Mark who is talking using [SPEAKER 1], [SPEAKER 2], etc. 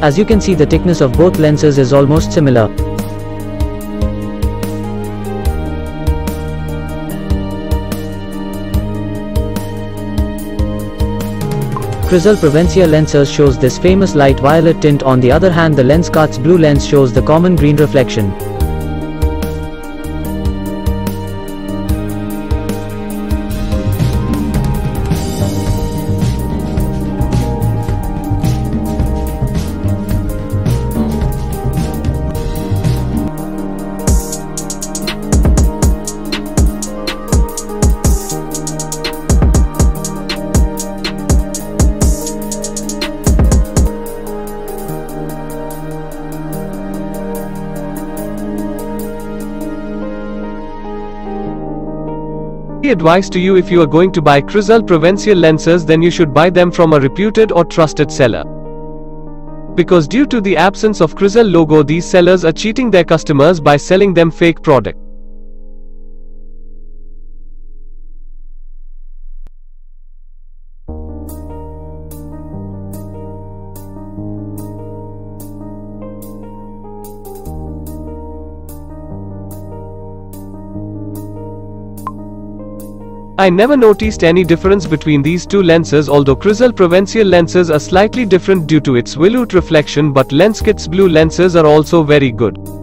[SPEAKER 1] As you can see the thickness of both lenses is almost similar. Crizal Prevencia lenses shows this famous light violet tint on the other hand the Lenskart blue lens shows the common green reflection.
[SPEAKER 2] Advice to you if you are going to buy Crizal Prevencia lenses then you should buy them from a reputed or trusted seller. Because due to the absence of Crizal logo these sellers are cheating their customers by selling them fake product. I never noticed any difference between these two lenses although Crizal Prevencia lenses are slightly different due to its volute reflection but Lenskart's blue lenses are also very good.